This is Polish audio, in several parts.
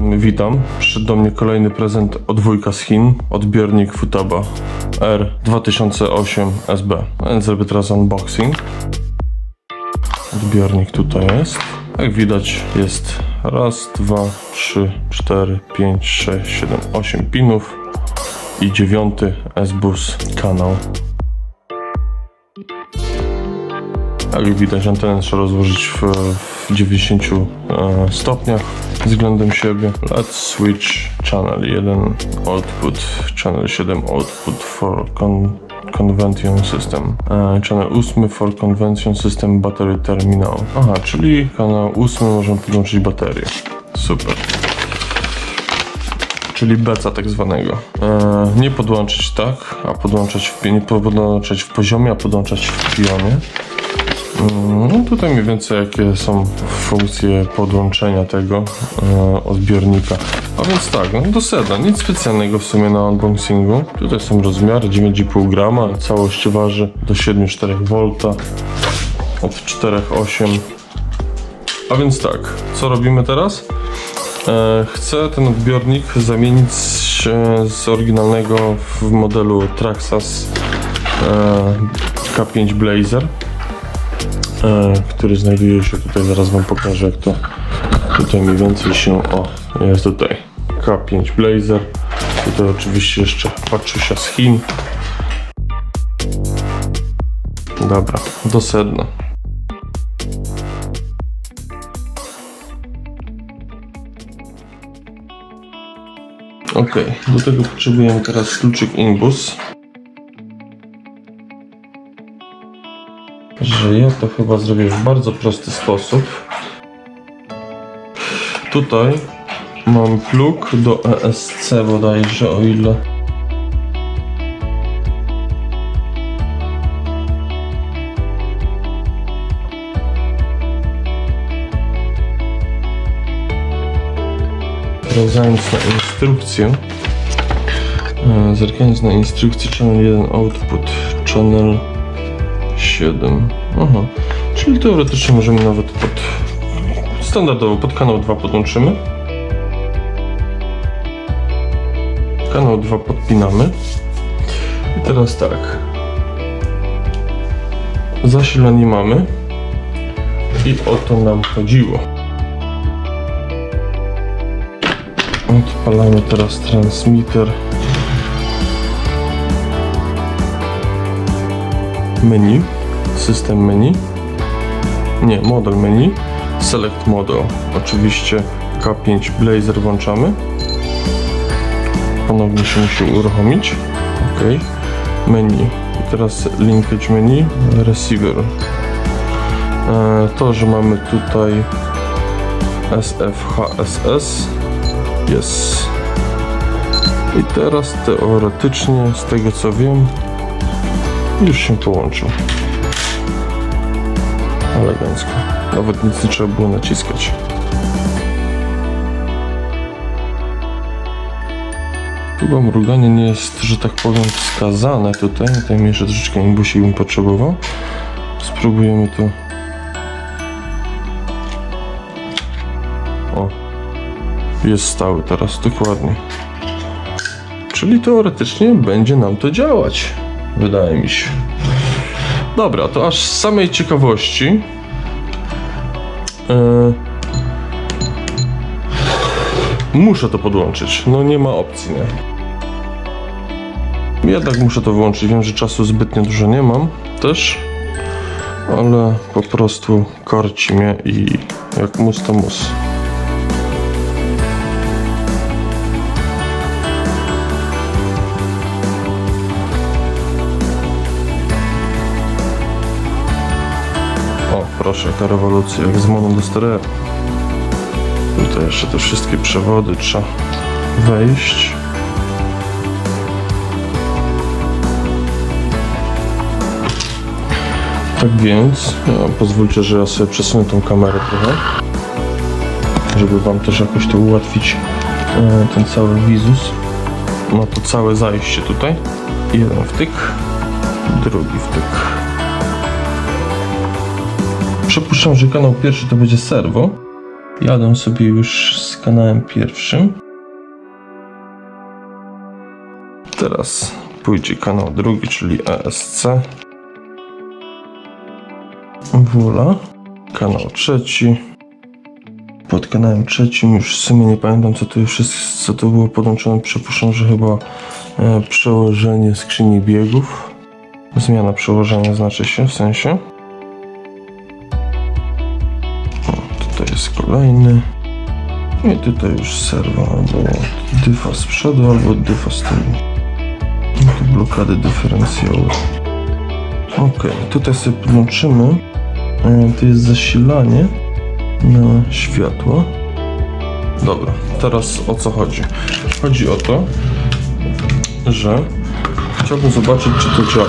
Witam. Przyszedł do mnie kolejny prezent od wujka z Chin. Odbiornik Futaba R2008 SB. Więc zrobię teraz unboxing. Odbiornik tutaj jest. Jak widać jest raz, dwa, trzy, cztery, pięć, sześć, siedem, osiem pinów i dziewiąty S-Bus kanał. Jak widać antenę trzeba rozłożyć w, w 90 e, stopniach względem siebie. Let's switch channel 1 output, channel 7 output for con convention system. E, channel 8 for convention system battery terminal. Aha, czyli kanał 8 możemy podłączyć baterię. Super czyli beca tak zwanego. E, nie podłączyć tak, a podłączać w, nie podłączać w poziomie, a podłączać w pionie. No tutaj mniej więcej jakie są funkcje podłączenia tego e, odbiornika. A więc tak, no do sedna, nic specjalnego w sumie na unboxingu. Tutaj są rozmiary 9,5 grama, całość waży do 7,4 V od 4,8 a więc tak, co robimy teraz? E, chcę ten odbiornik zamienić z oryginalnego w modelu Traxxas e, K5 Blazer E, który znajduje się tutaj, zaraz wam pokażę jak to tutaj mniej więcej się, o jest tutaj. K5 Blazer. Tutaj oczywiście jeszcze patrzusia z Chin. Dobra, do sedna. Ok, do tego potrzebujemy teraz kluczyk Inbus że ja to chyba zrobię w bardzo prosty sposób. Tutaj mam plug do ESC bodajże, o ile sprawdzając na instrukcję e, zerkając na instrukcję channel 1 output channel 7. Aha. Czyli teoretycznie możemy nawet pod standardowo pod kanał 2 podłączymy. Kanał 2 podpinamy. I teraz tak. Zasilanie mamy. I o to nam chodziło. Odpalamy teraz transmitter. Menu system menu, nie, model menu, select model, oczywiście K5 Blazer włączamy, ponownie się musi uruchomić, ok, menu, I teraz linkage menu, receiver, e, to, że mamy tutaj SFHSS, jest i teraz teoretycznie, z tego co wiem, już się połączył elegancko. Nawet nic nie trzeba było naciskać. Chyba mruganie nie jest, że tak powiem, wskazane tutaj. Tutaj jeszcze troszeczkę imbusi bym potrzebował. Spróbujemy to. O. Jest stały teraz, dokładnie. Czyli teoretycznie będzie nam to działać. Wydaje mi się. Dobra, to aż z samej ciekawości. Yy, muszę to podłączyć. No nie ma opcji, nie? Jednak muszę to wyłączyć. Wiem, że czasu zbytnio dużo nie mam też, ale po prostu korci mnie i jak mus to mus. Proszę, jaka rewolucja, jak z mono do stereo. Tutaj jeszcze te wszystkie przewody trzeba wejść. Tak więc, ja, pozwólcie, że ja sobie przesunę tą kamerę trochę, żeby Wam też jakoś to ułatwić e, ten cały wizus. Ma to całe zajście tutaj. Jeden wtyk, drugi wtyk. Przypuszczam, że kanał pierwszy to będzie serwo. Jadę sobie już z kanałem pierwszym. Teraz pójdzie kanał drugi, czyli ESC. Wola. Kanał trzeci. Pod kanałem trzecim już w sumie nie pamiętam co to już co to było podłączone. Przypuszczam, że chyba e, przełożenie skrzyni biegów. Zmiana przełożenia znaczy się w sensie. Kolejny. I tutaj już serwo albo dyfa z przodu, albo dyfa z tyłu. I tu blokady dyferencjały. Ok, tutaj sobie podłączymy. E, To jest zasilanie na światło. Dobra, teraz o co chodzi? Chodzi o to, że chciałbym zobaczyć, czy to działa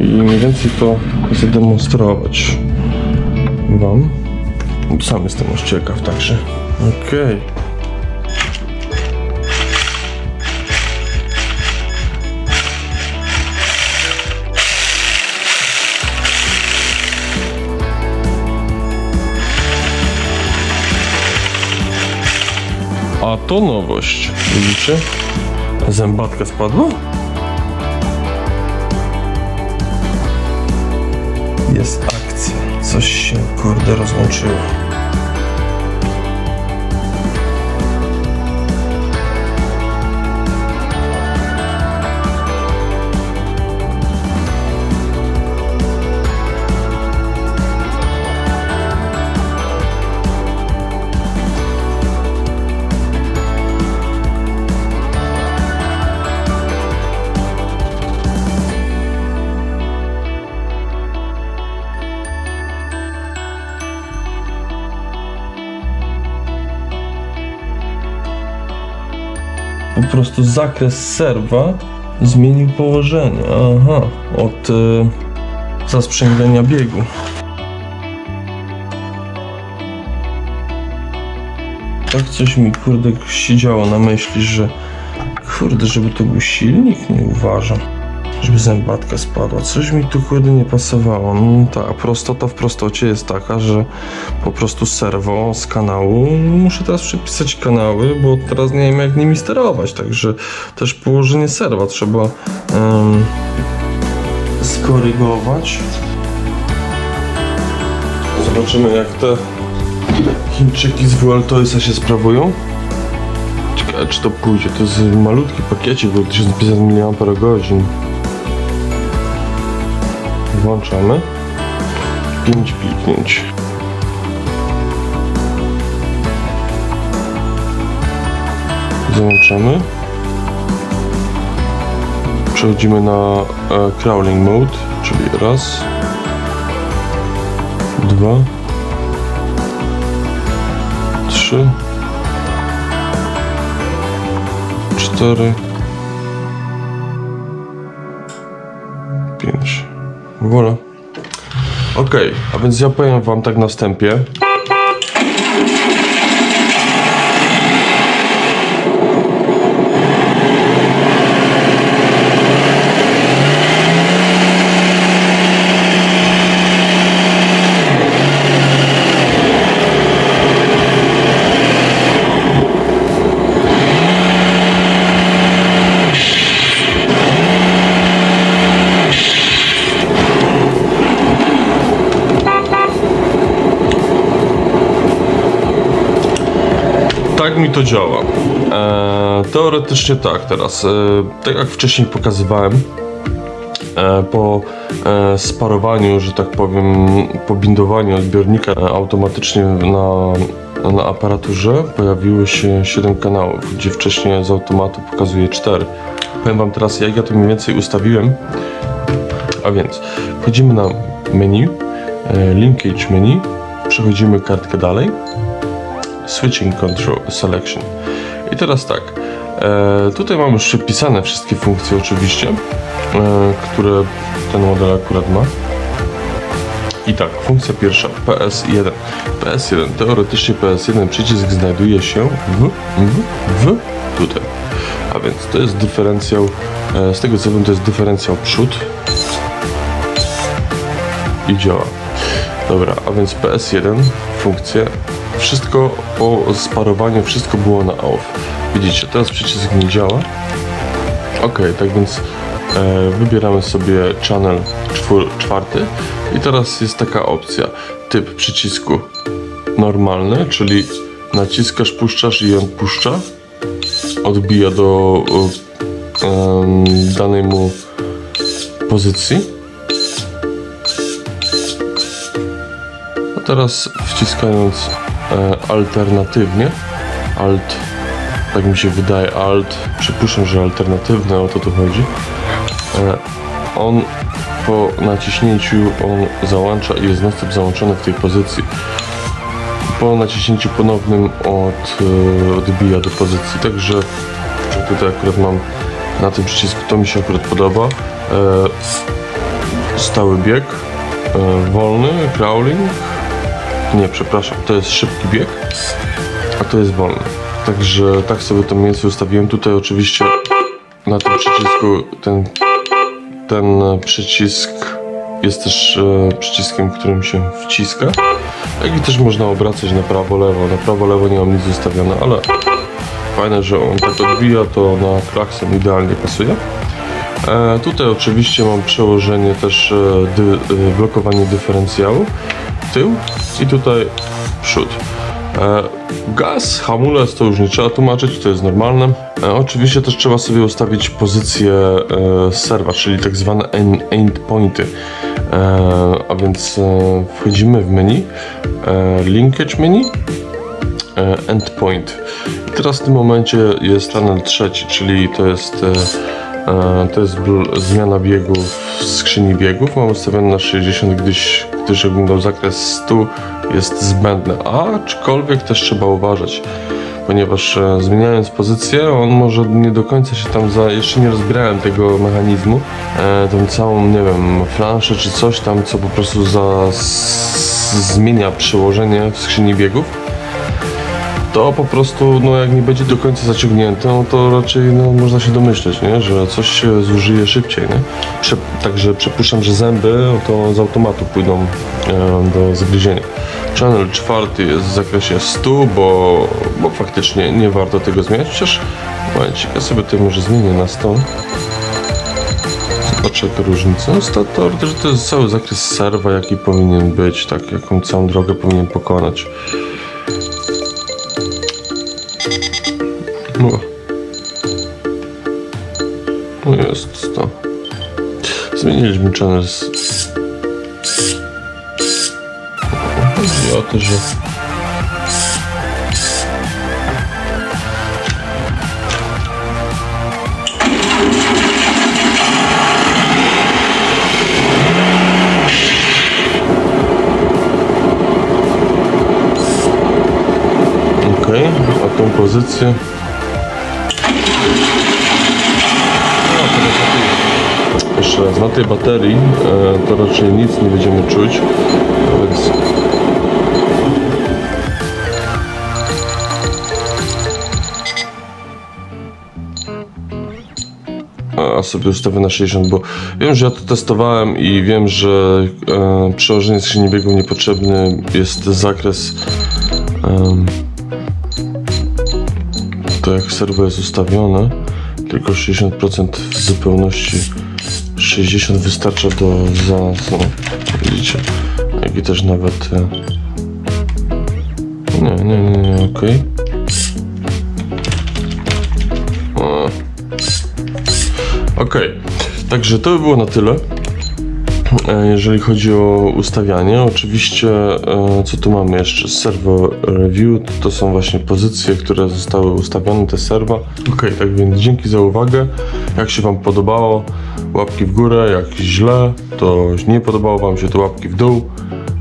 i mniej więcej to zademonstrować Wam. Sam jestem już ciekaw, także okej. A to nowość. Widzicie? Zębatka spadła? Jest. Coś się kurde rozłączyło. Prostu zakres serwa zmienił położenie. Aha, od y, zasprzęglenia biegu. Tak coś mi kurde siedziało na myśli, że kurde, żeby to był silnik, nie uważam. Żeby zębatka spadła. Coś mi tu kurde nie pasowało. No, ta prostota w prostocie jest taka, że po prostu serwo z kanału muszę teraz przepisać kanały, bo teraz nie wiem jak nimi sterować. Także też położenie serwa trzeba em, skorygować. Zobaczymy jak te Chińczyki z Vueltoisa się sprawują. Ciekawe czy to pójdzie. To jest malutki pakiecik, bo 1500 mAh. Włączamy. 5 piknięć. Załączamy. Przechodzimy na e, crawling mode, czyli raz, dwa, trzy, cztery, pięć. Wola. Ok, a więc ja powiem wam tak na wstępie. Tak mi to działa. E, teoretycznie tak teraz. E, tak jak wcześniej pokazywałem, e, po e, sparowaniu, że tak powiem, po bindowaniu odbiornika e, automatycznie na, na aparaturze pojawiły się 7 kanałów, gdzie wcześniej z automatu pokazuje 4. Powiem Wam teraz, jak ja to mniej więcej ustawiłem. A więc wchodzimy na menu, e, linkage menu, przechodzimy kartkę dalej, switching control selection. I teraz tak, e, tutaj mam już przypisane wszystkie funkcje oczywiście, e, które ten model akurat ma. I tak, funkcja pierwsza, PS1. PS1, teoretycznie PS1 przycisk znajduje się w, w, w tutaj. A więc to jest dyferencjał, e, z tego co wiem to jest dyferencjał przód i działa. Dobra, a więc PS1, funkcje wszystko po sparowaniu, wszystko było na off. Widzicie, teraz przycisk nie działa. Ok, tak więc e, wybieramy sobie channel czwór, czwarty i teraz jest taka opcja. Typ przycisku normalny, czyli naciskasz, puszczasz i on puszcza. Odbija do e, danej mu pozycji. A teraz wciskając alternatywnie, alt, tak mi się wydaje, alt, przypuszczam, że alternatywne, o to tu chodzi, e, on po naciśnięciu on załącza i jest non załączony w tej pozycji. Po naciśnięciu ponownym od, e, odbija do pozycji, także tutaj akurat mam na tym przycisku, to mi się akurat podoba. E, stały bieg, e, wolny, crawling, nie przepraszam, to jest szybki bieg, a to jest wolny. Także tak sobie to więcej ustawiłem. Tutaj oczywiście na tym przycisku ten, ten przycisk jest też e, przyciskiem, którym się wciska. Jak i też można obracać na prawo, lewo. Na prawo, lewo nie mam nic ustawione, ale fajne, że on tak odbija, to na klakson idealnie pasuje. E, tutaj oczywiście mam przełożenie też e, dy, e, blokowanie dyferencjału, tył i tutaj przód. E, gaz, hamulec to już nie trzeba tłumaczyć, to jest normalne. E, oczywiście też trzeba sobie ustawić pozycję e, serwa, czyli tak zwane end, endpointy. A więc wchodzimy w menu, linkage menu, endpoint. I teraz w tym momencie jest panel trzeci, czyli to jest to jest zmiana biegów w skrzyni biegów. Mam ustawiony na 60, gdyż, gdyż oglądał zakres 100 jest zbędny. Aczkolwiek też trzeba uważać, ponieważ e, zmieniając pozycję, on może nie do końca się tam za. Jeszcze nie rozbierałem tego mechanizmu, e, tą całą, nie wiem, flanszę czy coś tam, co po prostu za, zmienia przełożenie w skrzyni biegów to po prostu, no jak nie będzie do końca zaciągnięte, no to raczej no, można się domyśleć, nie? że coś się zużyje szybciej. Nie? Prze także przypuszczam, że zęby no to z automatu pójdą e, do zgryzienia. Channel czwarty jest w zakresie 100, bo, bo faktycznie nie warto tego zmieniać, chociaż momencik, ja sobie tutaj może zmienię na 100. Zobaczę jaka różnica. No, to, to jest cały zakres serwa, jaki powinien być, tak, jaką całą drogę powinien pokonać. No. No jest to. Zmieniliśmy channel z... Chodzi o to, że... a tą pozycję? Jeszcze raz, na tej baterii e, to raczej nic nie będziemy czuć, więc a sobie ustawię na 60, bo wiem, że ja to testowałem i wiem, że e, przełożenie skrzyni biegów niepotrzebny jest zakres to jak serwo jest ustawione tylko 60% w zupełności 60 wystarcza do za, widzicie, jak i też nawet e, nie, nie, nie, nie, ok ok, także to by było na tyle jeżeli chodzi o ustawianie. Oczywiście, e, co tu mamy jeszcze? Servo review to są właśnie pozycje, które zostały ustawione, te serwa. Ok, tak więc dzięki za uwagę. Jak się Wam podobało, łapki w górę, jak źle, to nie podobało Wam się, to łapki w dół.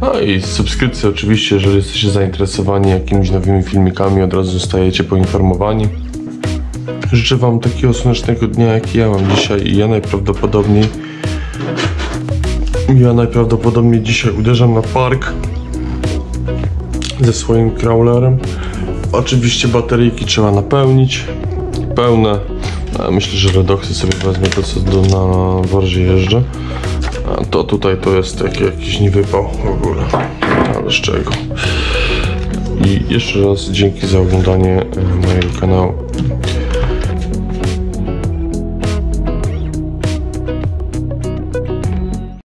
No i subskrypcja oczywiście, jeżeli jesteście zainteresowani jakimiś nowymi filmikami, od razu zostajecie poinformowani. Życzę Wam takiego słonecznego dnia, jaki ja mam dzisiaj i ja najprawdopodobniej ja najprawdopodobniej dzisiaj uderzam na park ze swoim crawlerem. Oczywiście bateryjki trzeba napełnić, pełne Myślę, że redoksy sobie wezmę to co do, na worzie jeżdżę. A to tutaj to jest taki, jakiś niewypał w ogóle. Ale z czego? I jeszcze raz dzięki za oglądanie mojego kanału.